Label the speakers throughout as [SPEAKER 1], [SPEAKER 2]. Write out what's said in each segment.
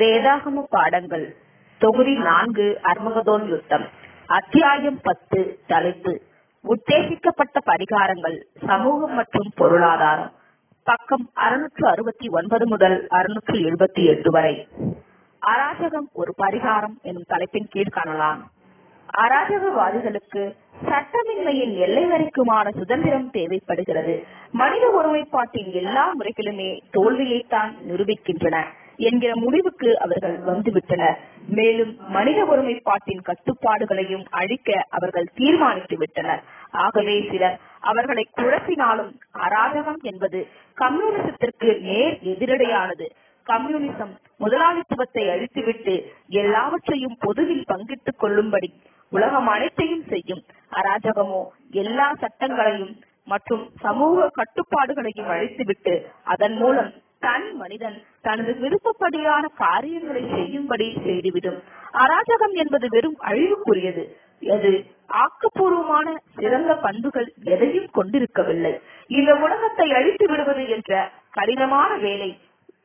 [SPEAKER 1] வேதாகம பாடங்கள். தொகுதி நான்கு அர்மகதோன் யுத்தம். அத்தியாயம் பத்து தலைப்பு உத்தேசிக்கப்பட்ட பரிகாரங்கள் சமூகம் மற்றும் பொருளாதாரம். பக்கம் அறுநூற்று அறுபத்தி ஒன்பது முதல் அறுநூற்று எழுபத்தி எட்டு வரை. அராஜகம் ஒரு பரிகாரம் எனும் தலைப்பின் கீழ் காணலாம். அராஜகவாதிகளுக்கு சட்டமின்மையின் எல்லை வரைக்குமான சுதந்திரம் தேவைப்படுகிறது. மனித ஒருமைப்பாட்டின் எல்லா முறைகளுமே தோல்வியைத்தான் நிரூபிக்கின்றன. என்கிற முடிவுக்கு அவர்கள் வந்துவிட்டனர். மேலும் மனித ஒருமைப்பாட்டின் கட்டுப்பாடுகளையும் அழிக்க அவர்கள் தீர்மானித்து விட்டனர். ஆகவே சிலர் அவர்களை குழப்பினாலும் அராஜகம் என்பது கம்யூனிசத்திற்கு நேர் எதிரடையானது. கம்யூனிசம் முதலாளித்துவத்தை அழித்துவிட்டு எல்லாவற்றையும் பொதுவில் பங்கிட்டுக் கொள்ளும்படி உலகம் அனைத்தையும் செய்யும் அராஜகமோ எல்லா சட்டங்களையும் மற்றும் சமூக கட்டுப்பாடுகளையும் அழித்துவிட்டு அதன் மூலம் தன் மனிதன் தனது விருப்பப்படியான காரியங்களை செய்யும்படி செய்துவிடும். அராஜகம் என்பது வெறும் அழிவுக்குரியது. அது ஆக்கப்பூர்வமான சிறந்த பண்புகள் எதையும் கொண்டிருக்கவில்லை. இந்த உலகத்தை அழித்து விடுவது என்ற கடினமான வேலை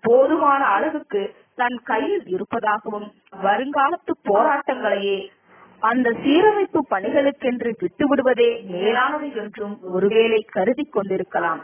[SPEAKER 1] போதுமான அளவுக்கு தன் கையில் இருப்பதாகவும் வருங்காலத்து போராட்டங்களையே அந்த சீரமைப்பு பணிகளுக்கென்று விட்டுவிடுவதே மேலானது என்றும் ஒருவேளை கருதி கொண்டிருக்கலாம்.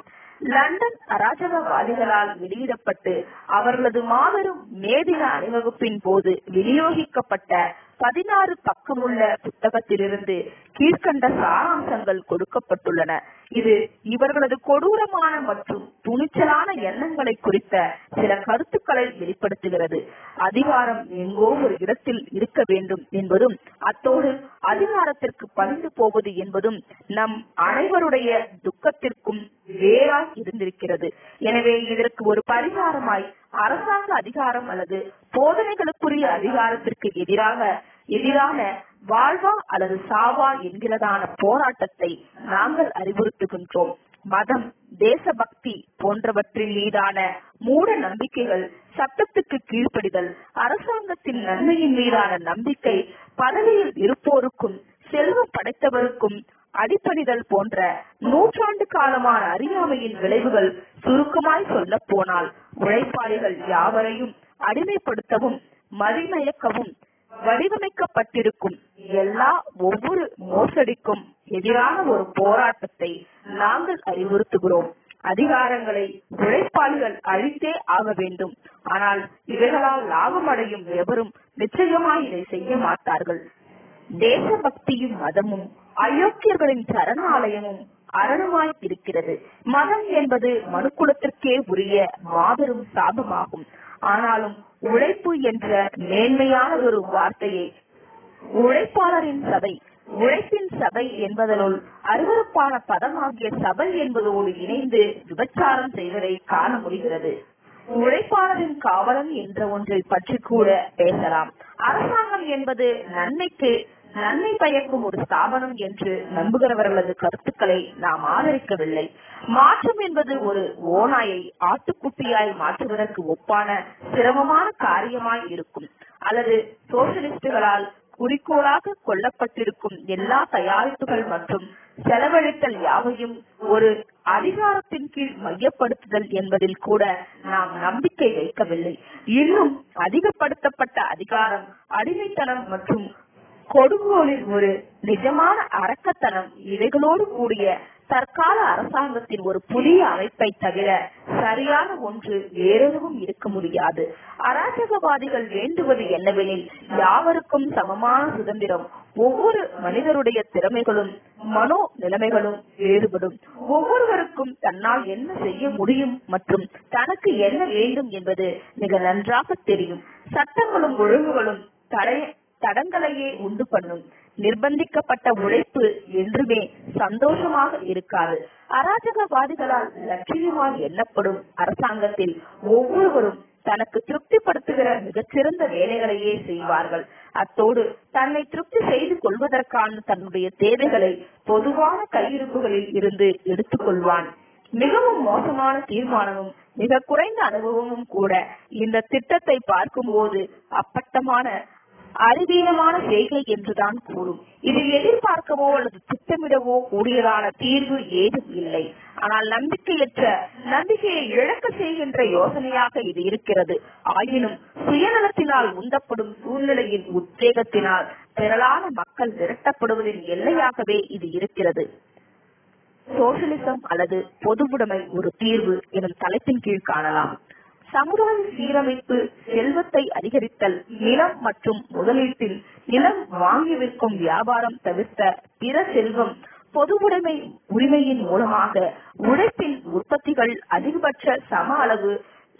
[SPEAKER 1] லண்டன் அராஜகவாதிகளால் வெளியிடப்பட்டு அவர்களது மாபெரும் மேதின அணிவகுப்பின் போது விநியோகிக்கப்பட்ட பதினாறு பக்கமுள்ள புத்தகத்திலிருந்து கீழ்கண்ட சாராம்சங்கள் கொடுக்கப்பட்டுள்ளன. இது இவர்களது கொடூரமான மற்றும் துணிச்சலான எண்ணங்களை குறித்த சில கருத்துக்களை வெளிப்படுத்துகிறது. அதிகாரம் எங்கோ ஒரு இடத்தில் இருக்க வேண்டும் என்பதும் அத்தோடு அதிகாரத்திற்கு பறிந்து போவது என்பதும் நம் அனைவருடைய துக்கத்திற்கும் வேறாய் இருந்திருக்கிறது. எனவே இதற்கு ஒரு பரிகாரமாய் அரசாங்க அதிகாரம் அல்லது போதனைகளுக்குரிய அதிகாரத்திற்கு எதிராக எதிரான வாழ்வா அல்லது சாவா என்கிறதான போராட்டத்தை நாங்கள் அறிவுறுத்துகின்றோம். மதம் தேசபக்தி போன்றவற்றின் மீதான மூட நம்பிக்கைகள் சட்டத்துக்கு கீழ்ப்படிதல் அரசாங்கத்தின் நன்மையின் மீதான நம்பிக்கை பதவியில் இருப்போருக்கும் செல்வம் படைத்தவருக்கும் அடிப்பணிதல் போன்ற நூற்றாண்டு காலமான அறியாமையின் விளைவுகள் சுருக்கமாய் சொல்ல போனால் உழைப்பாளிகள் யாவரையும் அடிமைப்படுத்தவும் மதிமயக்கவும் வடிவமைக்கப்பட்டிருக்கும் எல்லா ஒவ்வொரு மோசடிக்கும் எதிரான ஒரு போராட்டத்தை நாங்கள் அறிவுறுத்துகிறோம். அதிகாரங்களை உழைப்பாளிகள் அழித்தே ஆக வேண்டும். ஆனால் இவைகளால் லாபம் அடையும் எவரும் நிச்சயமாய் இதை செய்ய மாட்டார்கள். தேசபக்தியும் மதமும் அயோக்கியர்களின் சரணாலயமும் அரணமாய் இருக்கிறது. மதம் என்பது மனுக்குலத்திற்கே உரிய மாபெரும் சாபமாகும். ஆனாலும் உழைப்பு என்ற மேன்மையான ஒரு வார்த்தையை உழைப்பாளரின் சபை. உழைப்பின் சபை என்பதனுள் அருவறுப்பான பதமாகிய சபை என்பதோடு இணைந்து விபச்சாரம் செய்வதை காண முடிகிறது. உழைப்பாளரின் காவலன் என்ற ஒன்றை பற்றி கூட பேசலாம். அரசாங்கம் என்பது நன்மைக்கு நன்மை பயக்கும் ஒரு ஸ்தாபனம் என்று நம்புகிறவர்களது கருத்துக்களை நாம் ஆதரிக்கவில்லை. மாற்றம் என்பது ஒரு ஓநாயை ஆட்டுக்குட்டியாய் மாற்றுவதற்கு ஒப்பான சிரமமான காரியமாய் இருக்கும். அல்லது சோசியலிஸ்டுகளால் குறிக்கோளாக கொள்ளப்பட்டிருக்கும் எல்லா தயாரிப்புகள் மற்றும் செலவழித்தல் யாவையும் ஒரு அதிகாரத்தின் கீழ் மையப்படுத்துதல் என்பதில் கூட நாம் நம்பிக்கை வைக்கவில்லை. இன்னும் அதிகப்படுத்தப்பட்ட அதிகாரம் அடிமைத்தனம் மற்றும் கொடுங்கோலில் ஒரு நிஜமான அரக்கத்தனம் இவைகளோடு கூடிய தற்கால அரசாங்கத்தின் ஒரு புதிய அமைப்பை தவிர சரியான ஒன்று வேறெதுவும் இருக்க முடியாது. அராஜகவாதிகள் வேண்டுவது என்னவெனில் யாவருக்கும் சமமான சுதந்திரம். ஒவ்வொரு மனிதருடைய திறமைகளும் மனோ நிலைமைகளும் வேறுபடும். ஒவ்வொருவருக்கும் தன்னால் என்ன செய்ய முடியும் மற்றும் தனக்கு என்ன வேண்டும் என்பது மிக நன்றாக தெரியும். சட்டங்களும் ஒழுங்குகளும் தடைய தடங்களையே உண்டு பண்ணும். நிர்பந்திக்கப்பட்ட உழைப்பு என்றுமே சந்தோஷமாக இருக்காது. அராஜகவாதிகளால் லட்சியமாய் எண்ணப்படும் அரசாங்கத்தில் ஒவ்வொருவரும் தனக்கு திருப்திப்படுத்துகிற மிகச்சிறந்த வேலைகளையே செய்வார்கள். அத்தோடு தன்னை திருப்தி செய்து கொள்வதற்கான தன்னுடைய தேவைகளை பொதுவான கையிருப்புகளில் இருந்து எடுத்துக்கொள்வான் மிகவும் மோசமான தீர்மானமும் மிக குறைந்த அனுபவமும் கூட இந்த திட்டத்தை பார்க்கும்போது அப்பட்டமான அறிவீனமான செய்கை என்றுதான் கூறும். இதில் எதிர்பார்க்கவோ அல்லது திட்டமிடவோ கூடியதான தீர்வு ஏதும் இல்லை. ஆனால் நம்பிக்கையற்ற நம்பிக்கையை இழக்க செய்கின்ற யோசனையாக இது இருக்கிறது. ஆயினும் சுயநலத்தினால் உந்தப்படும் சூழ்நிலையின் உத்வேகத்தினால் திரளான மக்கள் விரட்டப்படுவதின் எல்லையாகவே இது இருக்கிறது. சோசியலிசம் அல்லது பொதுவுடைமை ஒரு தீர்வு எனும் தலைப்பின் கீழ் காணலாம். சமுதாய சீரமைப்பு செல்வத்தை அதிகரித்தல் நிலம் மற்றும் முதலீட்டில் நிலம் வாங்கி விற்கும் வியாபாரம் தவிர்த்த பிற செல்வம் பொதுவுடைமை உரிமையின் மூலமாக உழைப்பின் உற்பத்திகள் அதிகபட்ச சம அளவு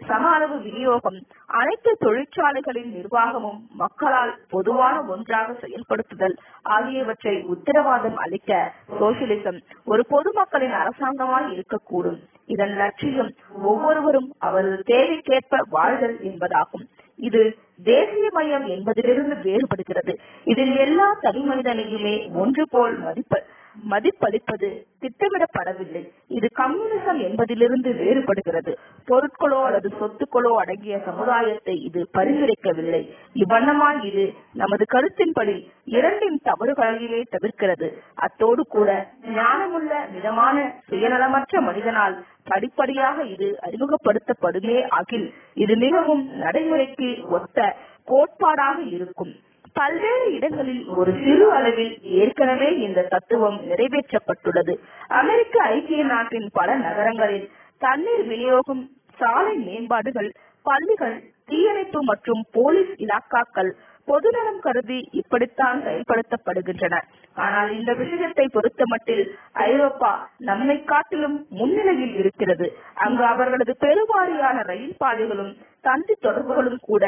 [SPEAKER 1] சம அளவு விநியோகம் அனைத்து தொழிற்சாலைகளின் நிர்வாகமும் மக்களால் பொதுவான ஒன்றாக செயல்படுத்துதல் ஆகியவற்றை உத்தரவாதம் அளிக்க சோசியலிசம் ஒரு பொதுமக்களின் அரசாங்கமாய் இருக்கக்கூடும். இதன் லட்சியம் ஒவ்வொருவரும் அவரது தேவைக்கேற்ப வாழ்தல் என்பதாகும். இது தேசிய மயம் என்பதிலிருந்து வேறுபடுகிறது. இதில் எல்லா தனி மனிதனையுமே ஒன்று போல் மதிப்பு மதிப்பளிப்பது திட்டமிடப்படவில்லை. இது கம்யூனிசம் என்பதிலிருந்து வேறுபடுகிறது. பொருட்களோ அல்லது சொத்துக்களோ அடங்கிய சமுதாயத்தை இது பரிந்துரைக்கவில்லை. இவ்வண்ணமாய் இது நமது கருத்தின்படி இரண்டின் தவறுகளையே தவிர்க்கிறது. அத்தோடு கூட ஞானமுள்ள மிதமான சுயநலமற்ற மனிதனால் படிப்படியாக இது அறிமுகப்படுத்தப்படுமே ஆகில் இது மிகவும் நடைமுறைக்கு ஒத்த கோட்பாடாக இருக்கும். பல்வேறு இடங்களில் ஒரு சிறு அளவில் ஏற்கனவே இந்த தத்துவம் நிறைவேற்றப்பட்டுள்ளது. அமெரிக்க ஐக்கிய நாட்டின் பல நகரங்களில் தண்ணீர் விநியோகம் சாலை மேம்பாடுகள் பள்ளிகள் தீயணைப்பு மற்றும் போலீஸ் இலாக்காக்கள் பொதுநலம் கருதி இப்படித்தான் செயல்படுத்தப்படுகின்றன. ஆனால் இந்த விஷயத்தை பொறுத்தமட்டில் ஐரோப்பா நம்மை காட்டிலும் முன்னிலையில் இருக்கிறது. அங்கு அவர்களது பெருவாரியான ரயில் பாதைகளும் தந்தி தொடர்புகளும் கூட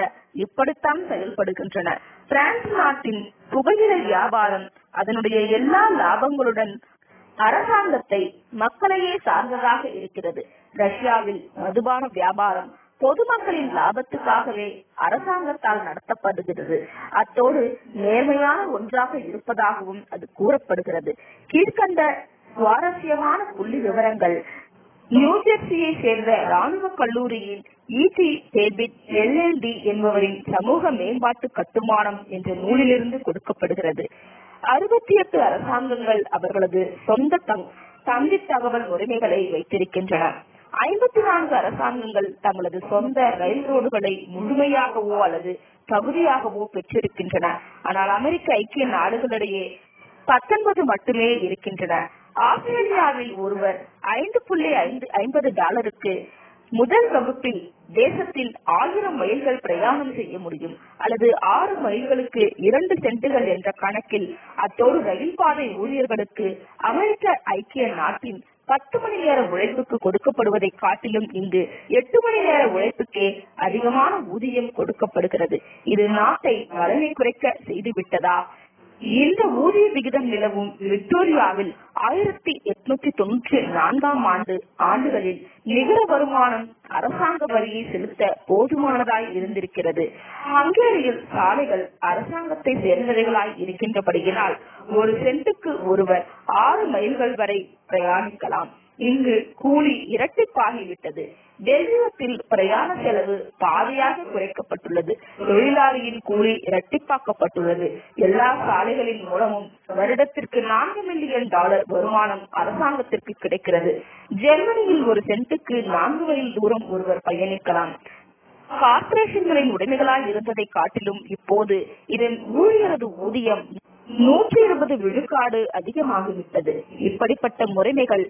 [SPEAKER 1] இப்படித்தான் செயல்படுகின்றன. பிரான்ஸ் நாட்டின் புகையிலை வியாபாரம் அதனுடைய எல்லா லாபங்களுடன் அரசாங்கத்தை மக்களையே சார்ந்ததாக இருக்கிறது. ரஷ்யாவில் மதுபான வியாபாரம் பொதுமக்களின் லாபத்துக்காகவே அரசாங்கத்தால் நடத்தப்படுகிறது. அத்தோடு நேர்மையான ஒன்றாக இருப்பதாகவும் அது கூறப்படுகிறது. கீழ்கண்ட சுவாரஸ்யமான புள்ளி விவரங்கள். நியூஜெர்சியை சேர்ந்த ராணுவ கல்லூரியின் இடி டேபிட் எல்எல்டி என்பவரின் சமூக மேம்பாட்டு கட்டுமானம் என்ற நூலிலிருந்து கொடுக்கப்படுகிறது. அறுபத்தி எட்டு அரசாங்கங்கள் அவர்களது சொந்த தந்தி தகவல் உரிமைகளை வைத்திருக்கின்றன. ஐம்பத்தி நான்கு அரசாங்கங்கள் தங்களது சொந்த ரயில் ரோடுகளை முழுமையாகவோ அல்லது தகுதியாகவோ பெற்றிருக்கின்றன. ஆனால் அமெரிக்க ஐக்கிய நாடுகளிடையே பத்தொன்பது மட்டுமே இருக்கின்றன. ஆஸ்திரேலியாவில் ஒருவர் ஐந்து புள்ளி ஐந்து ஐம்பது டாலருக்கு முதல் வகுப்பில் தேசத்தில் ஆயிரம் மைல்கள் பிரயாணம் செய்ய முடியும். அல்லது ஆறு மைல்களுக்கு இரண்டு சென்ட்டுகள் என்ற கணக்கில் அத்தோடு ரயில் பாதை ஊழியர்களுக்கு அமெரிக்க ஐக்கிய நாட்டின் பத்து மணி நேர உழைப்புக்கு கொடுக்கப்படுவதை காட்டிலும் இங்கு எட்டு மணி நேர உழைப்புக்கே அதிகமான ஊதியம் கொடுக்கப்படுகிறது. இது நாட்டை வறுமை குறைக்க செய்துவிட்டதா? இந்த ஊதிய விகிதம் நிலவும் விக்டோரியாவில் ஆயிரத்தி எட்நூத்தி தொன்னூற்றி நான்காம் ஆண்டு ஆண்டுகளில் நிகர வருமானம் அரசாங்க வரியை செலுத்த போதுமானதாய் இருந்திருக்கிறது. ஹங்கேரியில் சாலைகள் அரசாங்கத்தை சேர்ந்தவைகளாய் இருக்கின்றபடியினால் ஒரு சென்ட்டுக்கு ஒருவர் ஆறு மைல்கள் வரை பிரயாணிக்கலாம். இங்கு கூலி இரட்டிப்பாகிவிட்டது. பெல்ஜியத்தில் பிரயாண செலவு பாதியாக குறைக்கப்பட்டுள்ளது. தொழிலாளியின் கூலி இரட்டிப்பாக்கப்பட்டுள்ளது. எல்லா சாலைகளின் மூலமும் வருடத்திற்கு நான்கு மில்லியன் டாலர் வருமானம் அரசாங்கத்திற்கு கிடைக்கிறது. ஜெர்மனியில் ஒரு சென்ட்டுக்கு நான்கு மைல் தூரம் ஒருவர் பயணிக்கலாம். கார்பரேஷன்களின் உடைமைகளாய் இருந்ததை காட்டிலும் இப்போது இதன் ஊழியரது ஊதியம் நூற்றி இருபது விழுக்காடு அதிகமாகிவிட்டது. இப்படிப்பட்ட முறைமைகள்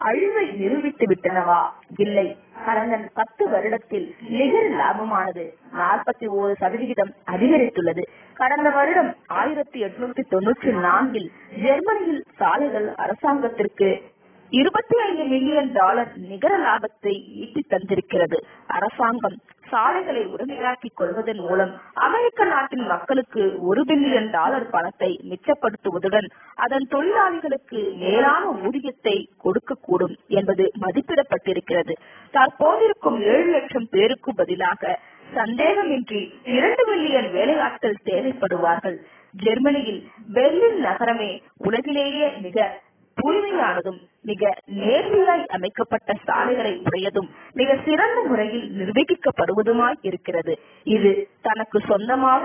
[SPEAKER 1] அழிவை நிரூபித்து விட்டனவா? இல்லை. கடந்த பத்து வருடத்தில் நிகர லாபமானது நாற்பத்தி ஓரு சதவிகிதம் அதிகரித்துள்ளது. கடந்த வருடம் ஆயிரத்தி எட்நூத்தி தொன்னூற்றி நான்கில் ஜெர்மனியில் சாலைகள் அரசாங்கத்திற்கு இருபத்தி ஐந்து மில்லியன் டாலர் நிகர லாபத்தை ஈட்டி தந்திருக்கிறது. அரசாங்கம் சாலைகளை உரிமையாக்கிக் கொள்வதன் மூலம் அமெரிக்க நாட்டின் மக்களுக்கு ஒரு பில்லியன் டாலர் பணத்தை மிச்சப்படுத்துவதுடன் அதன் தொழிலாளிகளுக்கு மேலான ஊதியத்தை கொடுக்கக்கூடும் என்பது மதிப்பிடப்பட்டிருக்கிறது. தற்போதிருக்கும் ஏழு லட்சம் பேருக்கு பதிலாக சந்தேகமின்றி இரண்டு மில்லியன் வேலையாட்கள் தேவைப்படுவார்கள். ஜெர்மனியில் பெர்லின் நகரமே உலகிலேயே மிக தூய்மையானதும் மிக நேர்மையாய் அமைக்கப்பட்ட சாலைகளை உடையதும் மிக சிறந்த முறையில் நிர்வகிக்கப்படுவதுமாய் இருக்கிறது. இது தனக்கு சொந்தமாக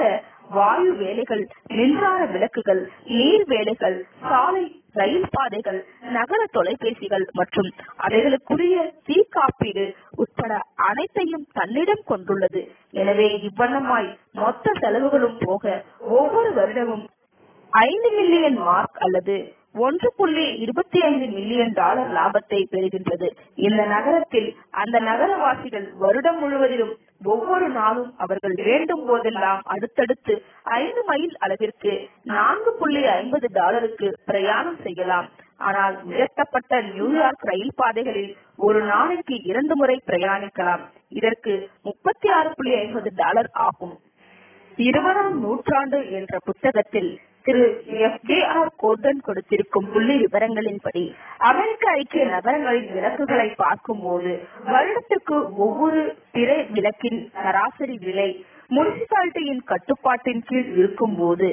[SPEAKER 1] வாயு வேலைகள் மின்சார விளக்குகள் நீர் வேலைகள் சாலை ரயில் பாதைகள் நகர தொலைபேசிகள் மற்றும் அவைகளுக்குரிய தீ காப்பீடு உட்பட அனைத்தையும் தன்னிடம் கொண்டுள்ளது. எனவே இவ்வண்ணமாய் மொத்த செலவுகளும் போக ஒவ்வொரு வருடமும் ஐந்து மில்லியன் மார்க் அல்லது ஒன்று புள்ளி இருபத்தி ஐந்து மில்லியன் டாலர் லாபத்தை பெறுகின்றது. இந்த நகரத்தில் அந்த நகரவாசிகள் வருடம் முழுவதிலும் ஒவ்வொரு நாளும் அவர்கள் வேண்டும் போதெல்லாம் அடுத்தடுத்து ஐந்து மைல் அளவிற்கு நான்கு புள்ளி ஐம்பது டாலருக்கு பிரயாணம் செய்யலாம். ஆனால் உயர்த்தப்பட்ட நியூயார்க் ரயில் பாதைகளில் ஒரு நாளைக்கு இரண்டு முறை பிரயாணிக்கலாம். இதற்கு முப்பத்தி ஆறு புள்ளி ஐம்பது டாலர் ஆகும். இருபதாம் நூற்றாண்டு என்ற புத்தகத்தில் திரு எஃப் கே ஆர் கோர்டன் கொடுத்திருக்கும் புள்ளி விவரங்களின்படி அமெரிக்க ஐக்கிய நகரங்களின் விளக்குகளை பார்க்கும்போது வருடத்துக்கு ஒவ்வொரு திரை விளக்கின் சராசரி விலை முனிசிபாலிட்டியின் கட்டுப்பாட்டின் கீழ் இருக்கும் போது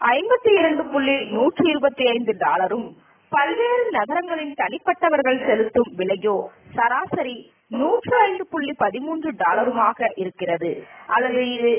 [SPEAKER 1] ஐம்பத்தி இரண்டு புள்ளி நூற்றி இருபத்தி ஐந்து டாலரும் பல்வேறு நகரங்களின் தனிப்பட்டவர்கள் செலுத்தும் விலையோ சராசரி நூற்று ஐந்து புள்ளி பதிமூன்று டாலருமாக இருக்கிறது. அல்லது இது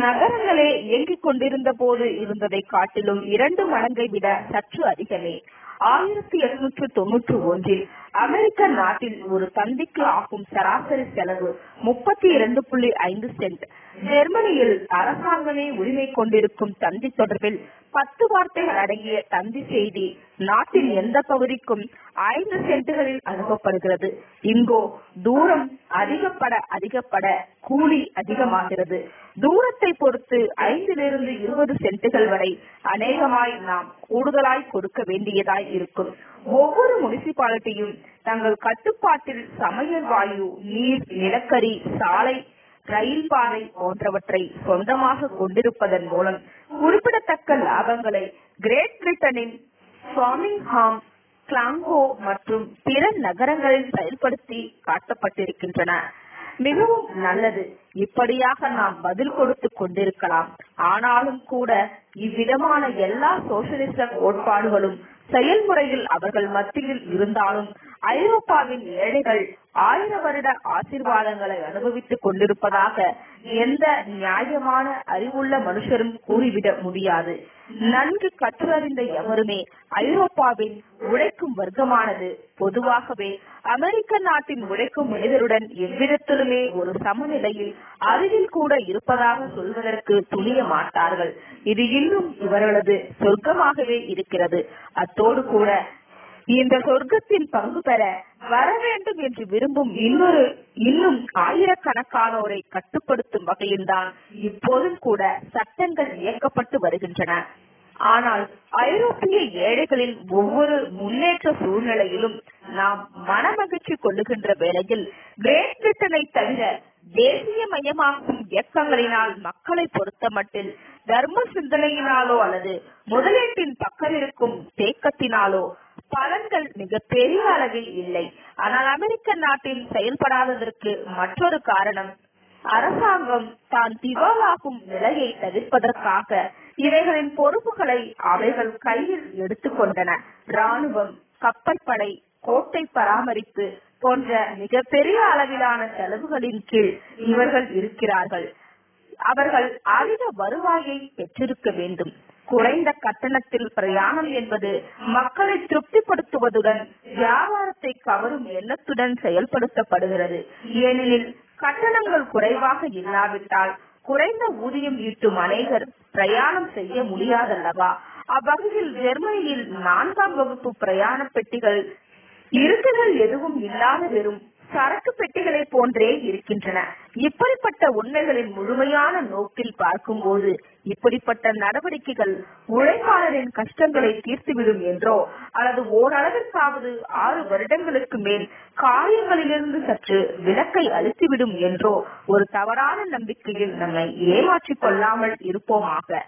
[SPEAKER 1] நகரங்களே இயங்கிக் கொண்டிருந்த போது இருந்ததை காட்டிலும் இரண்டு மடங்கை விட சற்று அதிகமே. ஆயிரத்தி எழுநூற்று தொன்னூற்று ஒன்றில் அமெரிக்க நாட்டில் ஒரு தந்திக்கு ஆகும் சராசரி செலவு முப்பத்தி இரண்டு புள்ளி ஐந்து சென்ட். ஜெர்மனியில் அரசாங்கமே உரிமை கொண்டிருக்கும் தந்தி தொடர்பில் பத்து வார்த்தைகள் அடங்கிய தந்தி செய்தி நாட்டின் எந்த பகுதிக்கும் ஐந்து சென்ட்டுகளில் அனுப்பப்படுகிறது. இங்கோ தூரம் அதிகப்பட அதிகப்பட கூலி அதிகமாகிறது. தூரத்தை பொறுத்து ஐந்திலிருந்து இருபது சென்ட்டுகள் வரை அநேகமாய் நாம் கூடுதலாய் கொடுக்க வேண்டியதாய் இருக்கும். ஒவ்வொரு முனிசிபாலிட்டியும் தங்கள் கட்டுப்பாட்டில் சமையல் வாயு நீர் நிலக்கரி சாலை ரயில் பாதை போன்றவற்றை சொந்தமாக கொண்டிருப்பதன் மூலம் குறிப்பிடத்தக்க லாபங்களை கிரேட் பிரிட்டனின் ஃபார்மிங்ஹாம் கிளாங்கோ மற்றும் பிற நகரங்களில் செயல்படுத்தி காட்டப்பட்டிருக்கின்றன. மிகவும் நல்லது. இப்படியாக நாம் பதில் கொடுத்து கொண்டிருக்கலாம். ஆனாலும் கூட இவ்விதமான எல்லா சோசியலிச கோட்பாடுகளும் செயல்முறையில் அவர்கள் மத்தியில் இருந்தாலும் ஐரோப்பாவின் ஏழைகள் ஆயிர வருட ஆசிர்வாதங்களை அனுபவித்துக் கொண்டிருப்பதாக எந்த நியாயமான அறிவுள்ள மனுஷரும் கூறிவிட முடியாது. நன்கு கற்றறிந்த எவருமே ஐரோப்பாவின் உழைக்கும் வர்க்கமானது பொதுவாகவே அமெரிக்க நாட்டின் உழைக்கும் மனிதருடன் எவ்விதத்திலுமே ஒரு சமநிலையில் அருகில் கூட இருப்பதாக சொல்வதற்கு துணிய மாட்டார்கள். இது இன்னும் இவர்களது சொர்க்கமாகவே இருக்கிறது. அத்தோடு கூட இந்த சொர்க்கத்தில் பங்கு பெற வர வேண்டும் என்று விரும்பும் இன்னொரு இன்னும் ஆயிரக்கணக்கானோரை கட்டுப்படுத்தும் வகையில்தான் இப்போதும் கூட சட்டங்கள் இயக்கப்பட்டு வருகின்றன. ஆனால் ஐரோப்பிய ஏழைகளின் ஒவ்வொரு முன்னேற்ற சூழ்நிலையிலும் நாம் மனமகிழ்ச்சி கொள்ளுகின்ற வேளையில் கிரேட் பிரிட்டனை தவிர தேசியமயமாக்கும் இயக்கங்களினால் மக்களை பொறுத்த மட்டில் தர்ம சிந்தனையினாலோ அல்லது முதலீட்டின் பக்கம் இருக்கும் தேக்கத்தினாலோ பலன்கள் மிக பெரிய அளவில் இல்லை. ஆனால் அமெரிக்க நாட்டில் செயல்படாததற்கு மற்றொரு காரணம் அரசாங்கம் தான் திவாலாகும் நிலையை தவிர்ப்பதற்காக இவைகளின் பொறுப்புகளை அவைகள் கையில் எடுத்துக்கொண்டன. ராணுவம் கப்பல் படை கோட்டை பராமரிப்பு போன்ற மிக பெரிய அளவிலான செலவுகளின் கீழ் இவர்கள் இருக்கிறார்கள். அவர்கள் அதிக வருவாயை பெற்றிருக்க வேண்டும். குறைந்த கட்டணத்தில் பிரயாணம் என்பது மக்களை திருப்திப்படுத்துவதுடன் வியாபாரத்தை கவரும் எண்ணத்துடன் செயல்படுத்தப்படுகிறது. ஏனெனில் கட்டணங்கள் குறைவாக இல்லாவிட்டால் குறைந்த ஊதியம் ஈட்டும் அநேகர் பிரயாணம் செய்ய முடியாதல்லவா? அவ்வகையில் ஜெர்மனியில் நான்காம் வகுப்பு பிரயாண பெட்டிகள் இருக்கைகள் எதுவும் இல்லாத வெறும் சரக்கு பெட்டிகளை போன்றே இருக்கின்றன. இப்படிப்பட்ட உண்மைகளின் முழுமையான நோக்கில் பார்க்கும்போது இப்படிப்பட்ட நடவடிக்கைகள் உழைப்பாளரின் கஷ்டங்களை தீர்த்துவிடும் என்றோ அல்லது ஓரளவிற்காவது ஆறு வருடங்களுக்கு மேல் காரியங்களிலிருந்து சற்று விலக்கை அளித்துவிடும் என்றோ ஒரு தவறான நம்பிக்கையில் நம்மை ஏமாற்றிக் கொள்ளாமல் இருப்போமாக.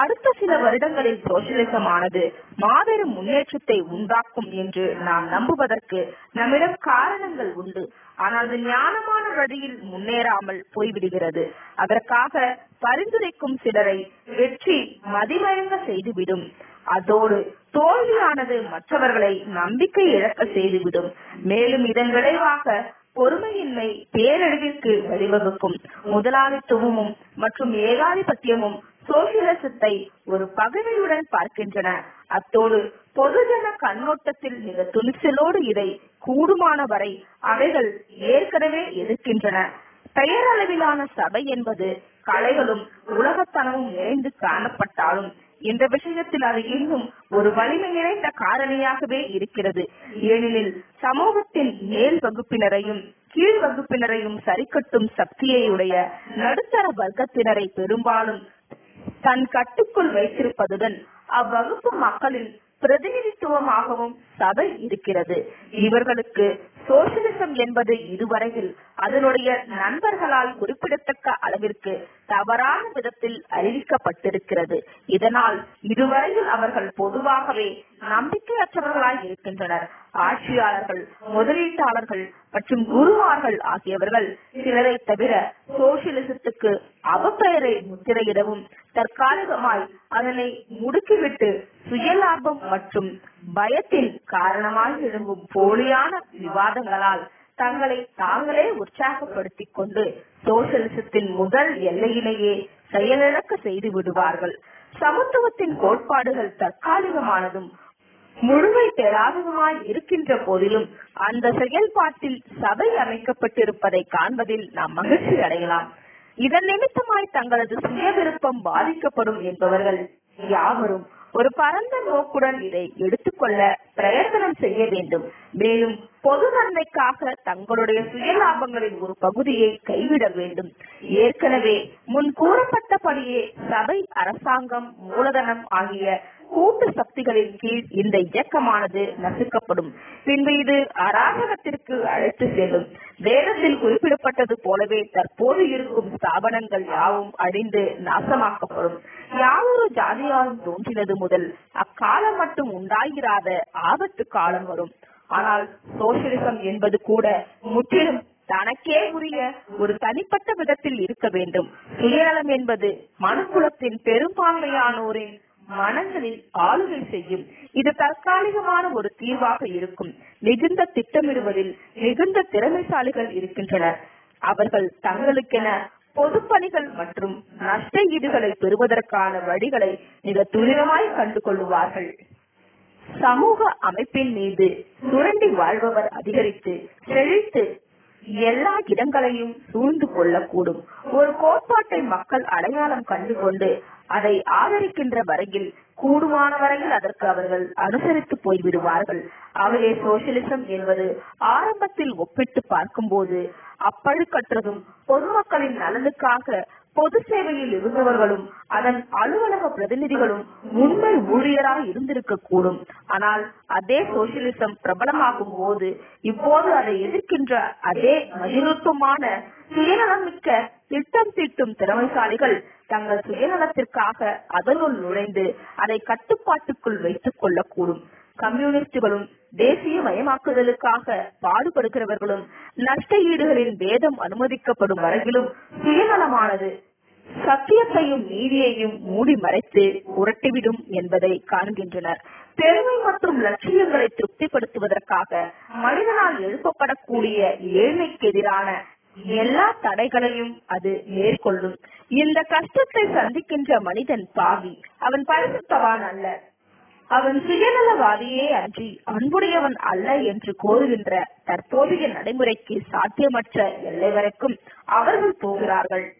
[SPEAKER 1] அடுத்த சில வருடங்களில் சோசியலிசமானது மாபெரும் முன்னேற்றத்தை உண்டாக்கும் என்று நாம் நம்புவதற்கு நம்மிடம் காரணங்கள் உண்டு. ஆனால் அது ஞானமான வழியில் முன்னேறாமல் போய்விடுகிறது. அதற்காக பரிந்துரைக்கும் சிலரை வெற்றி மதிமயங்க செய்துவிடும். அதோடு தோல்வியானது மற்றவர்களை நம்பிக்கை இழக்க செய்துவிடும். மேலும் இதன் விளைவாக பொறுமையின்மை பேரழிவிற்கு வழிவகுக்கும். முதலாளித்துவமும் மற்றும் ஏகாதிபத்தியமும் சோசியலிசத்தை ஒரு பகைமையுடன் பார்க்கின்றன. அத்தோடு பொதுஜன கண்ணோட்டத்தில் மிக துணிச்சலோடு இதை கூடுமான வரை அவைகள் ஏற்கனவே எதிர்க்கின்றன. பெயரளவிலான சபை என்பது கலைகளும் உலகத்தனமும் நிறைந்து காணப்பட்டாலும் இந்த விஷயத்தில் அது இன்னும் ஒரு வலிமை நிறைந்த காரணியாகவே இருக்கிறது. ஏனெனில் சமூகத்தின் மேல் வகுப்பினரையும் கீழ் வகுப்பினரையும் சரிக்கட்டும் சக்தியை உடைய நடுத்தர வர்க்கத்தினரை பெரும்பாலும் தன் கட்டுக்குள் வைத்திருப்பதுடன் அவ்வகுப்பு மக்களின் பிரதிநிதித்துவமாகவும் சபை இருக்கிறது. இவர்களுக்கு சோசியலிசம் என்பது இதுவரையில் அதனுடைய நண்பர்களால் குறிப்பிடத்தக்க அளவிற்கு தவறான விதத்தில் அறிவிக்கப்பட்டிருக்கிறது. இதனால் இதுவரையில் அவர்கள் பொதுவாகவே நம்பிக்கையற்றவர்களாய் இருக்கின்றனர். ஆட்சியாளர்கள் முதலீட்டாளர்கள் மற்றும் குருவார்கள் ஆகியவர்கள் சிலரை தவிர சோசியலிசத்துக்கு அவப்பெயரை முத்திரையிடவும் தற்காலிகமாய் அதனை முடுக்கிவிட்டு சுயலாபம் மற்றும் பயத்தின் காரணமாக எழும்பும் போலியான விவாதங்களால் தங்களை தாங்களே உற்சாகப்படுத்திக் கொண்டு சோசியலிசத்தின் முதல் எல்லையிலேயே செயலிழக்க செய்து விடுவார்கள். சமத்துவத்தின் கோட்பாடுகள் தற்காலிகமானதும் முழுமை பெறாததுமாய் இருக்கின்ற போதிலும் அந்த செயல்பாட்டில் சபை அமைக்கப்பட்டிருப்பதை காண்பதில் நாம் மகிழ்ச்சி அடையலாம். இதன் நிமித்தமாய் தங்களது சுய விருப்பம் பாதிக்கப்படும் என்பவர்கள் யாவரும் ஒரு பரந்த நோக்குடன் இதை எடுத்துக்கொள்ள பிரயத்தனம் செய்ய வேண்டும். மேலும் பொது நன்மைக்காக தங்களுடைய சுய லாபங்களின் ஒரு பகுதியை கைவிட வேண்டும். ஏற்கனவே முன் கூறப்பட்டபடியே சபை அரசாங்கம் மூலதனம் ஆகிய கூட்டு சக்திகளின் கீழ் இந்த இயக்கமானது நசுக்கப்படும். பின்பு இது அராஜகத்திற்கு அழைத்து செல்லும். வேதத்தில் குறிப்பிடப்பட்டது போலவே தற்போது இருக்கும் ஸ்தாபனங்கள் யாவும் அழிந்து நாசமாக்கப்படும். யாவொரு ஜாதியாலும் தோன்றினது முதல் அக்காலம் மட்டும் உண்டாகிறாத ஆபத்து காலம் வரும். ஆனால் சோசியலிசம் என்பது கூட முற்றிலும் தனக்கே உரிய ஒரு தனிப்பட்ட விதத்தில் இருக்க வேண்டும். சுயநலம் என்பது மனுக்குலத்தின் பெரும்பான்மையானோரின் மனங்களில் ஆளுகை செய்யும். இது தற்காலிகமான ஒரு தீர்வாக இருக்கும். மிகுந்த திட்டமிடுவதில் மிகுந்த திறமைசாலிகள் இருக்கின்றனர். அவர்கள் தங்களுக்கென பொதுப்பணிகள் மற்றும் நஷ்ட ஈடுகளை பெறுவதற்கான வழிகளை மிக துரிதமாய் கண்டு கொள்ளுவார்கள் சமூக அமைப்பின் மீது சுரண்டி வாழ்பவர் அதிகரித்து செழித்து எல்லா இடங்களையும் சூழ்ந்து கொள்ளக்கூடும். ஒரு கோட்பாட்டை மக்கள் அடையாளம் கண்டு கொண்டு அதை ஆதரிக்கின்ற வரையில் கூடுமான வரையில் அதற்கு அவர்கள் அனுசரித்து போய்விடுவார்கள். அவரே சோசியலிசம் என்பது ஆரம்பத்தில் ஒப்பிட்டு பார்க்கும்போது அப்பழுக்கற்றதும் பொதுமக்களின் நலனுக்காக பொது சேவையில் இருந்தவர்களும் அதன் அலுவலக பிரதிநிதிகளும் உண்மை ஊழியராக இருந்திருக்க கூடும் ஆனால் அதே சோசியலிசம் பிரபலமாகும் போது இப்போது அதை எதிர்க்கின்ற அதே மதிநுட்பமான சுயநலமிக்க திட்டம் தீட்டும் திறமைசாலிகள் தங்கள் சுயநலத்திற்காக அதனுள் நுழைந்து அதை கட்டுப்பாட்டுக்குள் வைத்துக் கொள்ளக்கூடும். கம்யூனிஸ்டுகளும் தேசிய மயமாக்குதலுக்காக பாடுபடுகிறவர்களும் நஷ்ட ஈடுகளின் வேதம் அனுமதிக்கப்படும் வரையிலும் சுயநலமானது சத்தியத்தையும் நீதியையும் மூடி மறைத்து உரட்டிவிடும் என்பதை காண்கின்றனர். பெருமை மற்றும் லட்சியங்களை திருப்திப்படுத்துவதற்காக மனிதனால் எழுப்பப்படக்கூடிய ஏழ்மைக்கு எதிரான எல்லா தடைகளையும் அது மேற்கொள்ளும். இந்த கஷ்டத்தை சந்திக்கின்ற மனிதன் பாவி. அவன் பரிசுத்தவான் அல்ல. அவன் சுயநலவாதியே அன்றி அன்புடையவன் அல்ல என்று கோருகின்ற தற்போதைய நடைமுறைக்கு சாத்தியமற்ற எல்லை வரைக்கும் அவர்கள் போகிறார்கள்.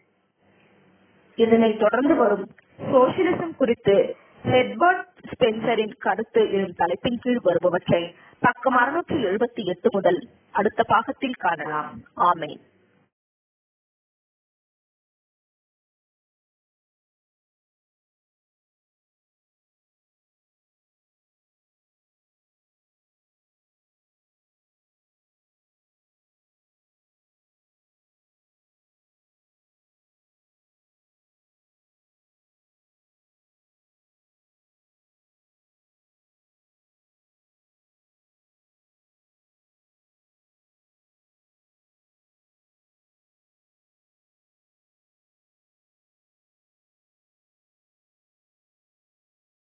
[SPEAKER 1] இதனை தொடர்ந்து வரும் சோசியலிசம் குறித்து ஹெட்வர்ட் ஸ்பென்சரின் கருத்து எனும் தலைப்பின் கீழ் வருபவற்றை பக்கம் அறுநூற்றி எழுபத்தி எட்டு முதல் அடுத்த பாகத்தில் காணலாம். ஆமேன்.